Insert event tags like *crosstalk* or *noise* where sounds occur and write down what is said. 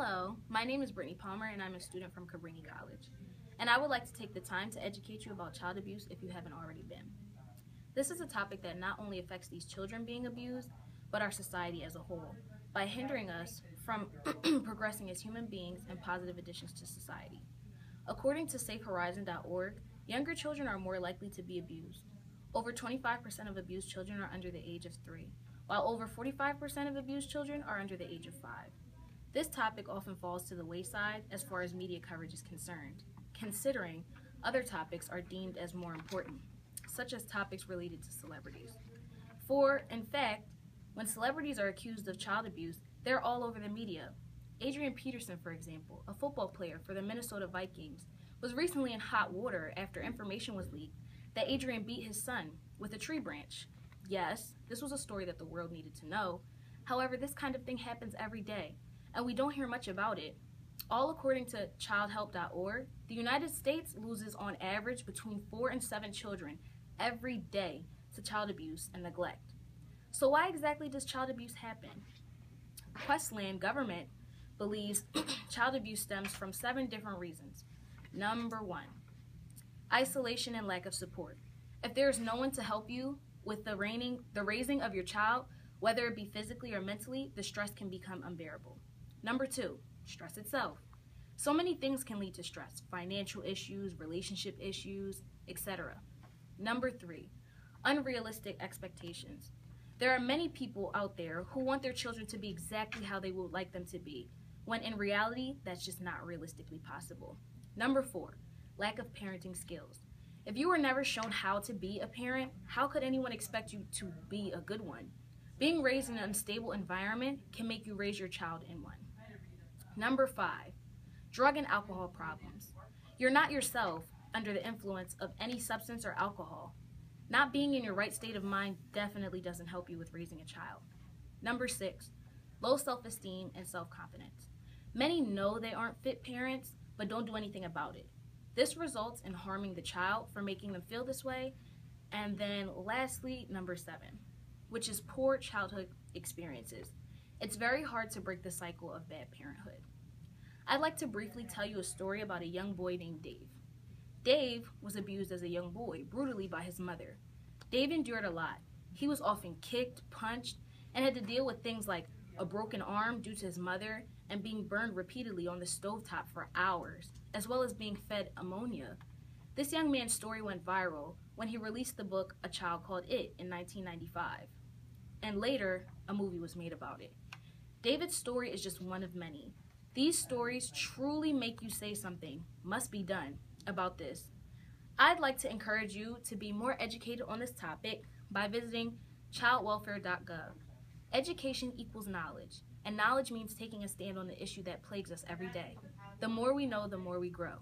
Hello, my name is Brittney Palmer and I'm a student from Cabrini College. And I would like to take the time to educate you about child abuse if you haven't already been. This is a topic that not only affects these children being abused, but our society as a whole, by hindering us from *clears throat* progressing as human beings and positive additions to society. According to SafeHorizon.org, younger children are more likely to be abused. Over 25% of abused children are under the age of three, while over 45% of abused children are under the age of five. This topic often falls to the wayside as far as media coverage is concerned, considering other topics are deemed as more important, such as topics related to celebrities. For, in fact, when celebrities are accused of child abuse, they're all over the media. Adrian Peterson, for example, a football player for the Minnesota Vikings, was recently in hot water after information was leaked that Adrian beat his son with a tree branch. Yes, this was a story that the world needed to know. However, this kind of thing happens every day, and we don't hear much about it. All according to childhelp.org, the United States loses on average between 4 and 7 children every day to child abuse and neglect. So why exactly does child abuse happen? Queensland government believes *clears throat* child abuse stems from seven different reasons. Number one, isolation and lack of support. If there is no one to help you with the, reigning, the raising of your child, whether it be physically or mentally, the stress can become unbearable. Number two, stress itself. So many things can lead to stress financial issues, relationship issues, etc. Number three, unrealistic expectations. There are many people out there who want their children to be exactly how they would like them to be, when in reality, that's just not realistically possible. Number four, lack of parenting skills. If you were never shown how to be a parent, how could anyone expect you to be a good one? Being raised in an unstable environment can make you raise your child in one. Number five, drug and alcohol problems. You're not yourself under the influence of any substance or alcohol. Not being in your right state of mind definitely doesn't help you with raising a child. Number six, low self esteem and self confidence. Many know they aren't fit parents, but don't do anything about it. This results in harming the child for making them feel this way. And then, lastly, number seven, which is poor childhood experiences. It's very hard to break the cycle of bad parenthood. I'd like to briefly tell you a story about a young boy named Dave. Dave was abused as a young boy, brutally by his mother. Dave endured a lot. He was often kicked, punched, and had to deal with things like a broken arm due to his mother and being burned repeatedly on the stovetop for hours, as well as being fed ammonia. This young man's story went viral when he released the book A Child Called It in 1995. And later, a movie was made about it. David's story is just one of many. These stories truly make you say something must be done about this. I'd like to encourage you to be more educated on this topic by visiting childwelfare.gov. Education equals knowledge, and knowledge means taking a stand on the issue that plagues us every day. The more we know, the more we grow.